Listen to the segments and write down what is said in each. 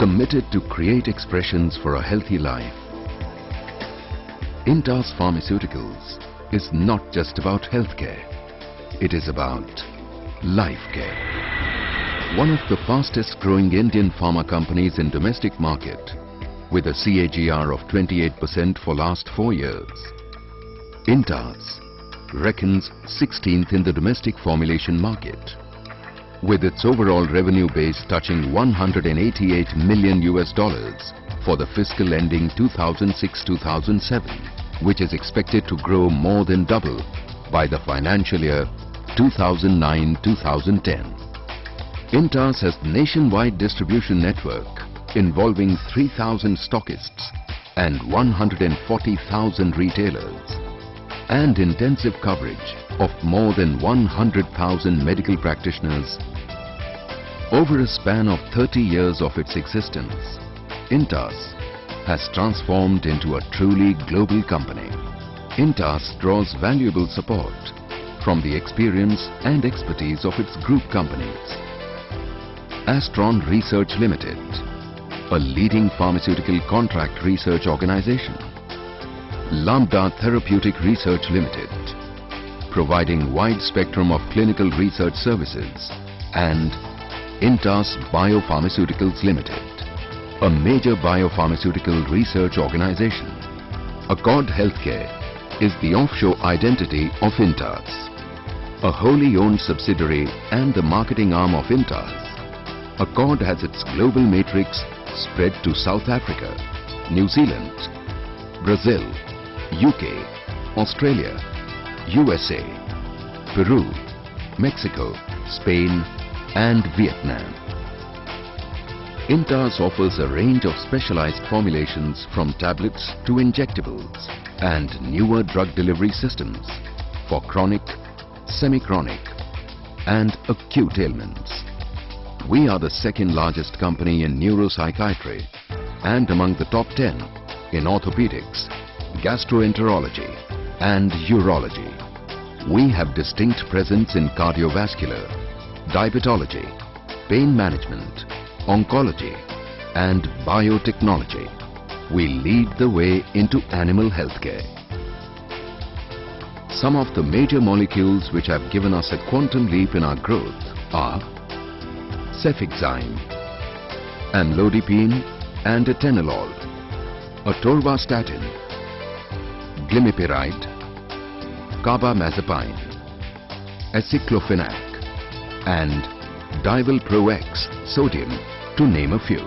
committed to create expressions for a healthy life. Intas Pharmaceuticals is not just about healthcare. It is about life care. One of the fastest growing Indian pharma companies in domestic market with a CAGR of 28% for last 4 years. Intas reckons 16th in the domestic formulation market with its overall revenue base touching 188 million US dollars for the fiscal ending 2006-2007 which is expected to grow more than double by the financial year 2009-2010. Intas has nationwide distribution network involving 3,000 stockists and 140,000 retailers and intensive coverage of more than 100,000 medical practitioners. Over a span of 30 years of its existence, Intas has transformed into a truly global company. Intas draws valuable support from the experience and expertise of its group companies. Astron Research Limited, a leading pharmaceutical contract research organization. Lambda Therapeutic Research Limited, providing wide spectrum of clinical research services and Intas Biopharmaceuticals Limited, a major biopharmaceutical research organization. Accord Healthcare is the offshore identity of Intas, a wholly owned subsidiary and the marketing arm of Intas. Accord has its global matrix spread to South Africa, New Zealand, Brazil, UK, Australia, USA, Peru, Mexico, Spain and Vietnam. Intas offers a range of specialized formulations from tablets to injectables and newer drug delivery systems for chronic, semi-chronic and acute ailments. We are the second largest company in neuropsychiatry and among the top 10 in orthopedics, gastroenterology and urology. We have distinct presence in cardiovascular, diabetology, pain management, oncology and biotechnology. We lead the way into animal healthcare. Some of the major molecules which have given us a quantum leap in our growth are Cefixime, Amlodipine and Atenolol, Atorvastatin, Glimepiride, Carbamazepine, Aceclofenac and Divalproex sodium to name a few.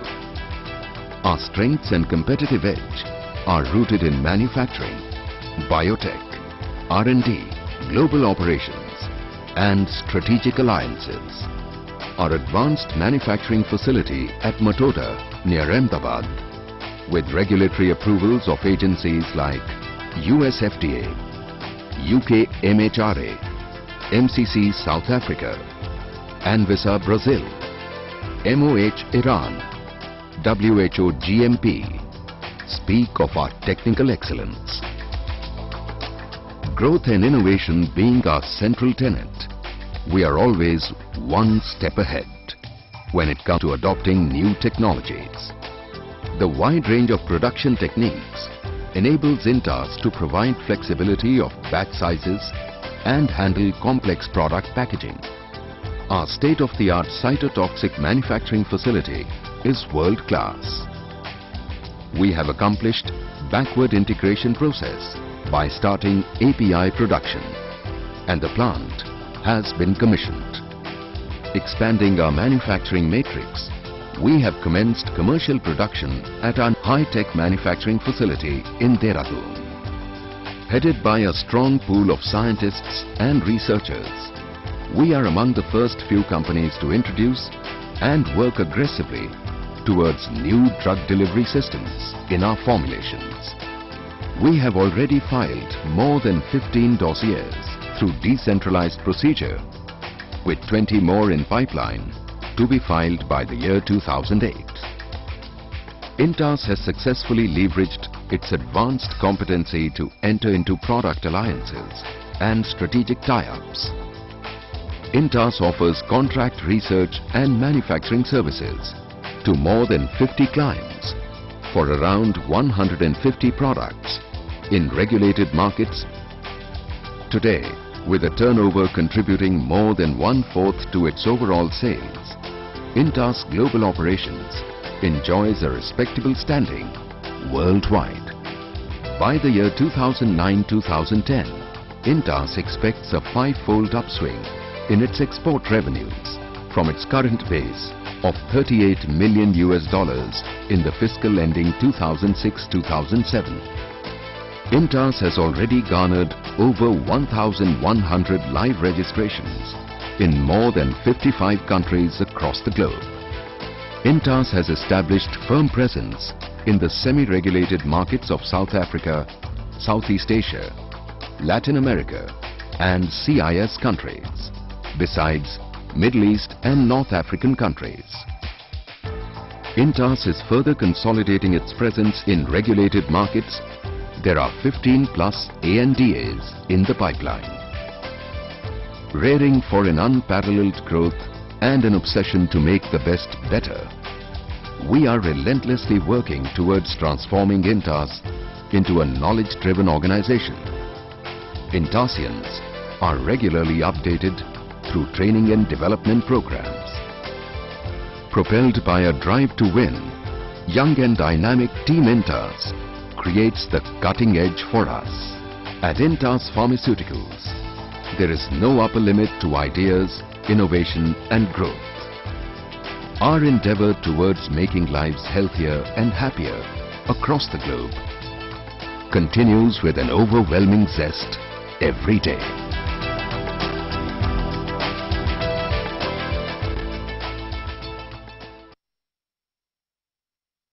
Our strengths and competitive edge are rooted in manufacturing, biotech, R&D, global operations and strategic alliances. Our advanced manufacturing facility at Matoda near Ahmedabad with regulatory approvals of agencies like US FDA, UK MHRA, MCC South Africa, ANVISA Brazil, MOH Iran, WHO GMP speak of our technical excellence. Growth and innovation being our central tenet, we are always one step ahead when it comes to adopting new technologies. The wide range of production techniques enables Intas to provide flexibility of batch sizes and handle complex product packaging. Our state-of-the-art cytotoxic manufacturing facility is world-class. We have accomplished backward integration process by starting API production and the plant has been commissioned. Expanding our manufacturing matrix, we have commenced commercial production at our high-tech manufacturing facility in Dehradun. Headed by a strong pool of scientists and researchers, we are among the first few companies to introduce and work aggressively towards new drug delivery systems in our formulations. We have already filed more than 15 dossiers through decentralized procedure with 20 more in pipeline to be filed by the year 2008. Intas has successfully leveraged its advanced competency to enter into product alliances and strategic tie-ups. Intas offers contract research and manufacturing services to more than 50 clients for around 150 products in regulated markets. Today, with a turnover contributing more than one-fourth to its overall sales, Intas Global Operations enjoys a respectable standing worldwide. By the year 2009-2010, Intas expects a five-fold upswing in its export revenues from its current base of 38 million US dollars in the fiscal ending 2006-2007. Intas has already garnered over 1,100 live registrations in more than 55 countries across the globe. Intas has established firm presence in the semi-regulated markets of South Africa, Southeast Asia, Latin America and CIS countries, besides Middle East and North African countries. Intas is further consolidating its presence in regulated markets. There are 15 plus ANDAs in the pipeline. Raring for an unparalleled growth and an obsession to make the best better, we are relentlessly working towards transforming Intas into a knowledge-driven organization. Intasians are regularly updated through training and development programs. Propelled by a drive to win, young and dynamic Team Intas creates the cutting edge for us. At Intas Pharmaceuticals, there is no upper limit to ideas, innovation and growth. Our endeavor towards making lives healthier and happier across the globe continues with an overwhelming zest every day.